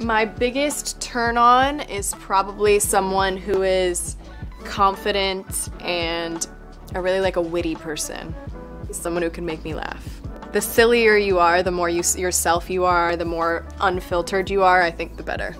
My biggest turn on is probably someone who is confident and I really like a witty person. Someone who can make me laugh. The sillier you are, the more you, yourself you are, the more unfiltered you are, I think the better.